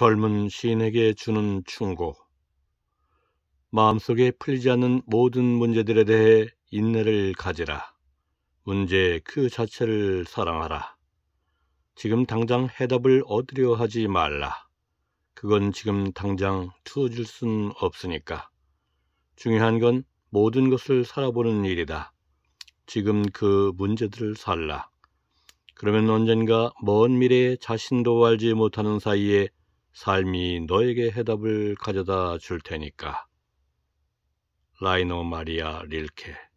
젊은 시인에게 주는 충고. 마음속에 풀리지 않는 모든 문제들에 대해 인내를 가지라. 문제 그 자체를 사랑하라. 지금 당장 해답을 얻으려 하지 말라. 그건 지금 당장 투어줄 순 없으니까. 중요한 건 모든 것을 살아보는 일이다. 지금 그 문제들을 살라. 그러면 언젠가 먼 미래에 자신도 알지 못하는 사이에 삶이 너에게 해답을 가져다 줄 테니까. 라이노 마리아 릴케